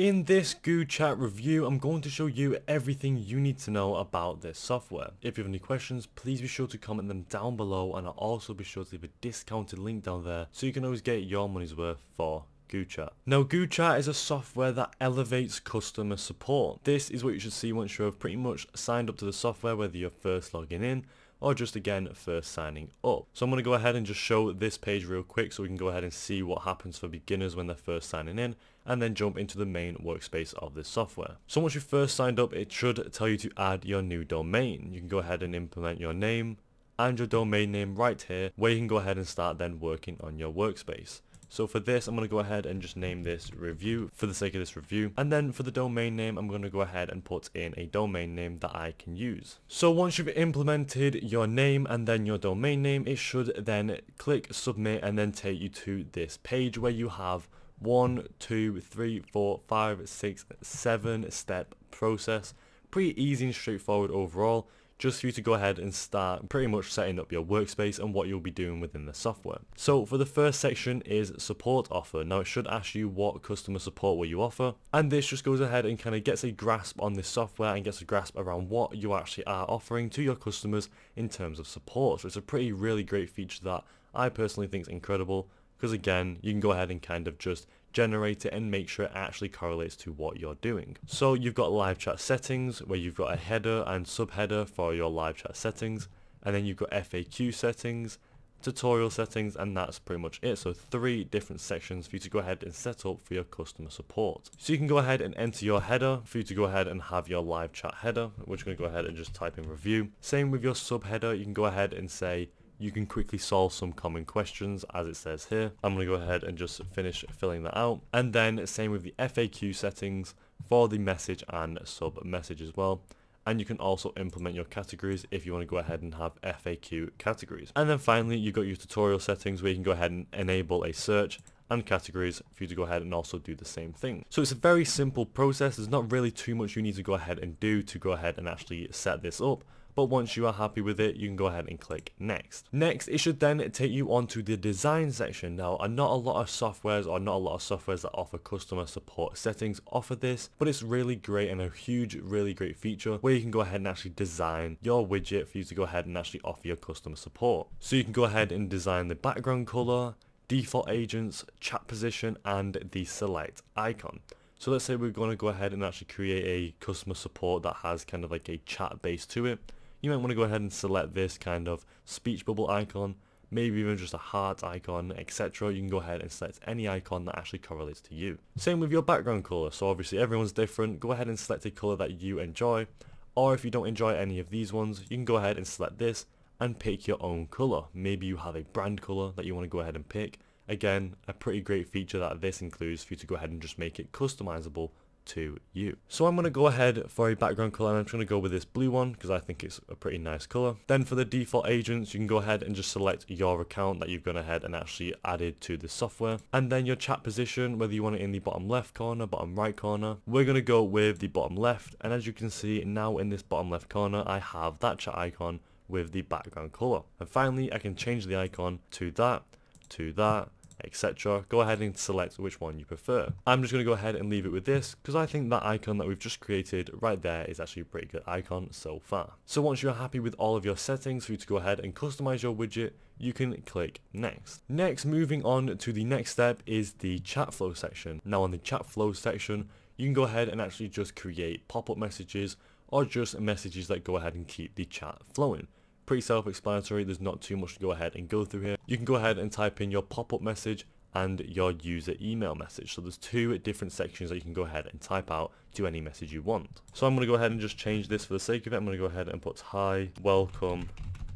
In this GooChat review, I'm going to show you everything you need to know about this software. If you have any questions, please be sure to comment them down below and I'll also be sure to leave a discounted link down there so you can always get your money's worth for GooChat. Now GooChat is a software that elevates customer support. This is what you should see once you have pretty much signed up to the software whether you're first logging in or just again first signing up. So I'm going to go ahead and just show this page real quick so we can go ahead and see what happens for beginners when they're first signing in and then jump into the main workspace of this software. So once you first signed up it should tell you to add your new domain. You can go ahead and implement your name and your domain name right here where you can go ahead and start then working on your workspace. So for this, I'm going to go ahead and just name this review for the sake of this review. And then for the domain name, I'm going to go ahead and put in a domain name that I can use. So once you've implemented your name and then your domain name, it should then click submit and then take you to this page where you have one, two, three, four, five, six, seven step process. Pretty easy and straightforward overall just for you to go ahead and start pretty much setting up your workspace and what you'll be doing within the software. So for the first section is support offer. Now it should ask you what customer support will you offer and this just goes ahead and kind of gets a grasp on this software and gets a grasp around what you actually are offering to your customers in terms of support. So it's a pretty really great feature that I personally think is incredible because again you can go ahead and kind of just generate it and make sure it actually correlates to what you're doing. So you've got live chat settings where you've got a header and subheader for your live chat settings and then you've got FAQ settings, tutorial settings and that's pretty much it. So three different sections for you to go ahead and set up for your customer support. So you can go ahead and enter your header for you to go ahead and have your live chat header. We're just going to go ahead and just type in review. Same with your subheader, you can go ahead and say you can quickly solve some common questions as it says here. I'm going to go ahead and just finish filling that out. And then same with the FAQ settings for the message and sub message as well. And you can also implement your categories if you want to go ahead and have FAQ categories. And then finally, you've got your tutorial settings where you can go ahead and enable a search and categories for you to go ahead and also do the same thing. So it's a very simple process. There's not really too much you need to go ahead and do to go ahead and actually set this up but once you are happy with it you can go ahead and click next. Next it should then take you onto the design section. Now not a lot of softwares or not a lot of softwares that offer customer support settings offer this but it's really great and a huge really great feature where you can go ahead and actually design your widget for you to go ahead and actually offer your customer support. So you can go ahead and design the background color, default agents, chat position and the select icon. So let's say we're going to go ahead and actually create a customer support that has kind of like a chat base to it you might want to go ahead and select this kind of speech bubble icon, maybe even just a heart icon, etc. You can go ahead and select any icon that actually correlates to you. Same with your background color. So obviously everyone's different. Go ahead and select a color that you enjoy. Or if you don't enjoy any of these ones, you can go ahead and select this and pick your own color. Maybe you have a brand color that you want to go ahead and pick. Again, a pretty great feature that this includes for you to go ahead and just make it customizable to you. So I'm going to go ahead for a background color and I'm just going to go with this blue one because I think it's a pretty nice color. Then for the default agents, you can go ahead and just select your account that you've gone ahead and actually added to the software. And then your chat position, whether you want it in the bottom left corner, bottom right corner, we're going to go with the bottom left. And as you can see now in this bottom left corner, I have that chat icon with the background color. And finally, I can change the icon to that, to that, etc. Go ahead and select which one you prefer. I'm just going to go ahead and leave it with this because I think that icon that we've just created right there is actually a pretty good icon so far. So once you're happy with all of your settings for you to go ahead and customize your widget, you can click next. Next, moving on to the next step is the chat flow section. Now on the chat flow section, you can go ahead and actually just create pop-up messages or just messages that go ahead and keep the chat flowing pretty self-explanatory. There's not too much to go ahead and go through here. You can go ahead and type in your pop-up message and your user email message. So there's two different sections that you can go ahead and type out to any message you want. So I'm going to go ahead and just change this for the sake of it. I'm going to go ahead and put hi, welcome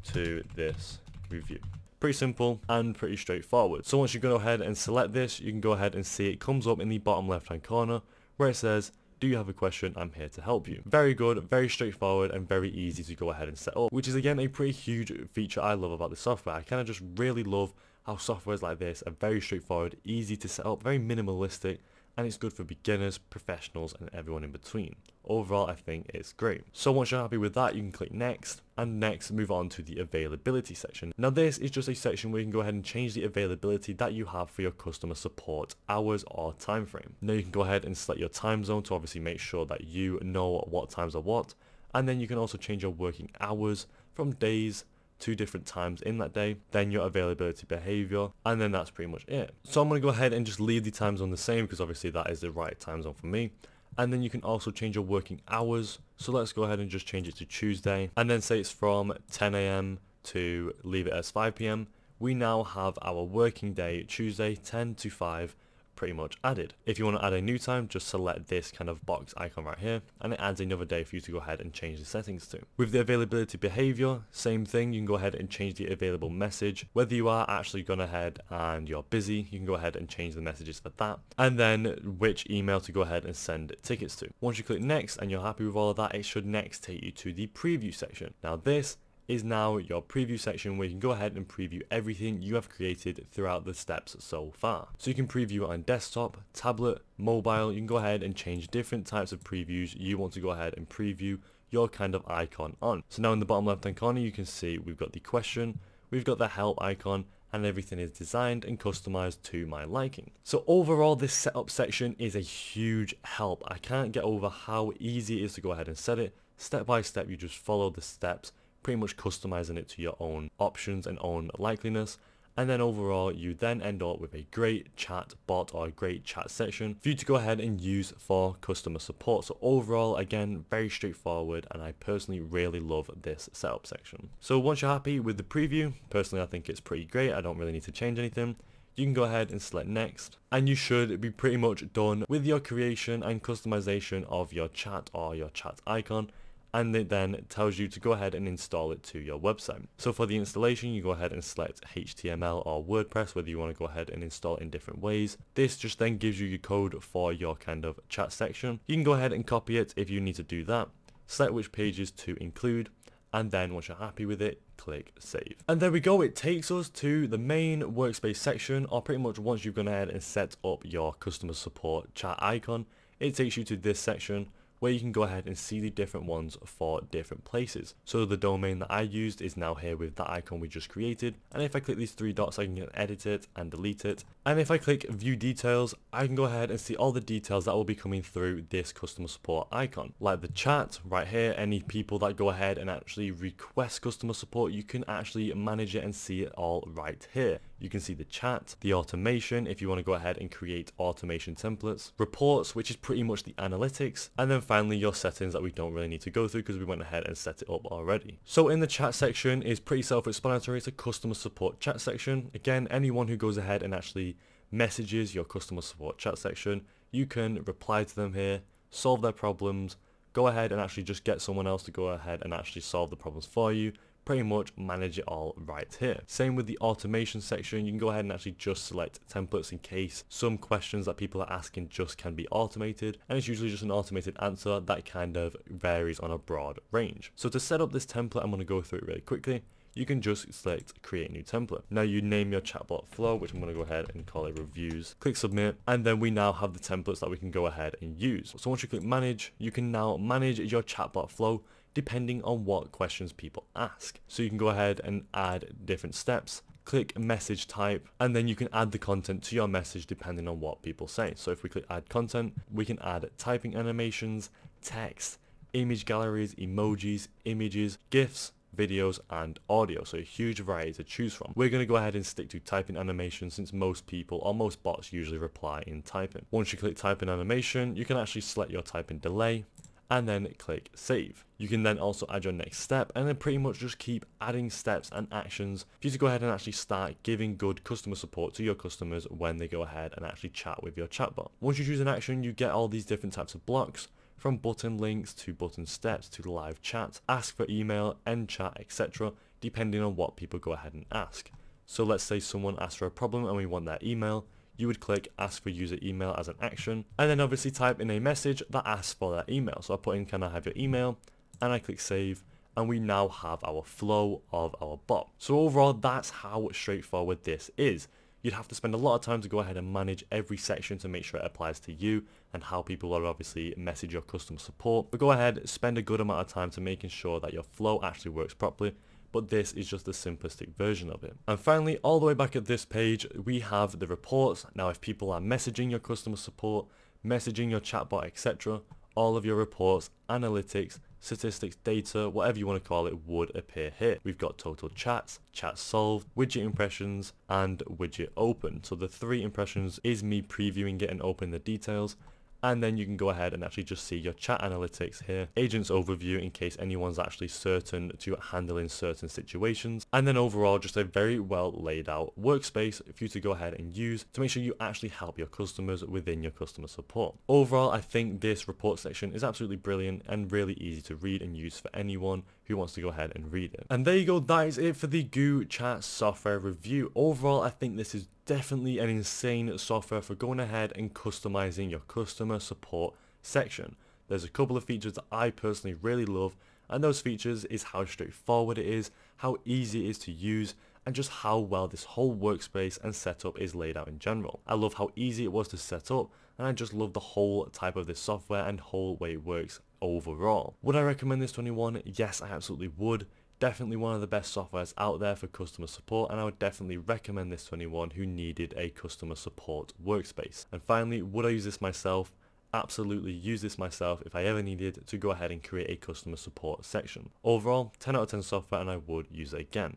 to this review. Pretty simple and pretty straightforward. So once you go ahead and select this, you can go ahead and see it comes up in the bottom left hand corner where it says do you have a question? I'm here to help you. Very good, very straightforward, and very easy to go ahead and set up, which is again a pretty huge feature I love about the software. I kind of just really love how softwares like this are very straightforward, easy to set up, very minimalistic, and it's good for beginners, professionals and everyone in between. Overall, I think it's great. So once you're happy with that, you can click next and next move on to the availability section. Now this is just a section where you can go ahead and change the availability that you have for your customer support hours or time frame. Now you can go ahead and select your time zone to obviously make sure that you know what times are what and then you can also change your working hours from days two different times in that day, then your availability behavior, and then that's pretty much it. So I'm going to go ahead and just leave the time zone the same because obviously that is the right time zone for me. And then you can also change your working hours. So let's go ahead and just change it to Tuesday and then say it's from 10 a.m. to leave it as 5 p.m. We now have our working day Tuesday 10 to 5 pretty much added. If you want to add a new time, just select this kind of box icon right here and it adds another day for you to go ahead and change the settings to. With the availability behavior, same thing, you can go ahead and change the available message. Whether you are actually gone ahead and you're busy, you can go ahead and change the messages for that. And then which email to go ahead and send tickets to. Once you click next and you're happy with all of that, it should next take you to the preview section. Now this is now your preview section where you can go ahead and preview everything you have created throughout the steps so far. So you can preview on desktop, tablet, mobile, you can go ahead and change different types of previews you want to go ahead and preview your kind of icon on. So now in the bottom left hand corner you can see we've got the question, we've got the help icon and everything is designed and customized to my liking. So overall this setup section is a huge help. I can't get over how easy it is to go ahead and set it. Step by step you just follow the steps pretty much customizing it to your own options and own likeliness and then overall you then end up with a great chat bot or a great chat section for you to go ahead and use for customer support. So overall again very straightforward and I personally really love this setup section. So once you're happy with the preview, personally I think it's pretty great, I don't really need to change anything. You can go ahead and select next and you should be pretty much done with your creation and customization of your chat or your chat icon and it then tells you to go ahead and install it to your website. So for the installation, you go ahead and select HTML or WordPress, whether you want to go ahead and install it in different ways. This just then gives you your code for your kind of chat section. You can go ahead and copy it if you need to do that. Select which pages to include, and then once you're happy with it, click save. And there we go, it takes us to the main workspace section, or pretty much once you've gone ahead and set up your customer support chat icon, it takes you to this section where you can go ahead and see the different ones for different places. So the domain that I used is now here with that icon we just created. And if I click these three dots, I can edit it and delete it. And if I click view details, I can go ahead and see all the details that will be coming through this customer support icon. Like the chat right here, any people that go ahead and actually request customer support, you can actually manage it and see it all right here. You can see the chat, the automation if you want to go ahead and create automation templates, reports which is pretty much the analytics, and then finally your settings that we don't really need to go through because we went ahead and set it up already. So in the chat section is pretty self-explanatory, it's a customer support chat section. Again, anyone who goes ahead and actually messages your customer support chat section, you can reply to them here, solve their problems, go ahead and actually just get someone else to go ahead and actually solve the problems for you pretty much manage it all right here. Same with the automation section, you can go ahead and actually just select templates in case some questions that people are asking just can be automated and it's usually just an automated answer that kind of varies on a broad range. So to set up this template, I'm going to go through it really quickly you can just select create new template. Now you name your chatbot flow, which I'm going to go ahead and call it reviews. Click submit, and then we now have the templates that we can go ahead and use. So once you click manage, you can now manage your chatbot flow depending on what questions people ask. So you can go ahead and add different steps click message type and then you can add the content to your message depending on what people say. So if we click add content, we can add typing animations, text, image galleries, emojis, images, GIFs, videos and audio so a huge variety to choose from. We're going to go ahead and stick to typing animation since most people or most bots usually reply in typing. Once you click typing animation you can actually select your typing delay and then click save. You can then also add your next step and then pretty much just keep adding steps and actions for you to go ahead and actually start giving good customer support to your customers when they go ahead and actually chat with your chatbot. Once you choose an action, you get all these different types of blocks from button links to button steps to live chat, ask for email, end chat, etc. depending on what people go ahead and ask. So let's say someone asks for a problem and we want their email, you would click ask for user email as an action and then obviously type in a message that asks for that email. So I put in can I have your email and I click save and we now have our flow of our bot. So overall that's how straightforward this is. you'd have to spend a lot of time to go ahead and manage every section to make sure it applies to you and how people will obviously message your customer support. But go ahead, spend a good amount of time to making sure that your flow actually works properly but this is just the simplistic version of it. And finally, all the way back at this page, we have the reports. Now, if people are messaging your customer support, messaging your chatbot, etc., all of your reports, analytics, statistics, data, whatever you want to call it, would appear here. We've got total chats, chat solved, widget impressions, and widget open. So the three impressions is me previewing it and opening the details, and then you can go ahead and actually just see your chat analytics here, agents overview in case anyone's actually certain to handle in certain situations, and then overall just a very well laid out workspace for you to go ahead and use to make sure you actually help your customers within your customer support. Overall, I think this report section is absolutely brilliant and really easy to read and use for anyone who wants to go ahead and read it. And there you go, that is it for the Goo Chat software review. Overall, I think this is definitely an insane software for going ahead and customizing your customer support section. There's a couple of features that I personally really love and those features is how straightforward it is, how easy it is to use, and just how well this whole workspace and setup is laid out in general. I love how easy it was to set up, and I just love the whole type of this software and whole way it works overall. Would I recommend this to anyone? Yes, I absolutely would definitely one of the best softwares out there for customer support and I would definitely recommend this to anyone who needed a customer support workspace. And finally, would I use this myself? Absolutely use this myself if I ever needed to go ahead and create a customer support section. Overall, 10 out of 10 software and I would use it again.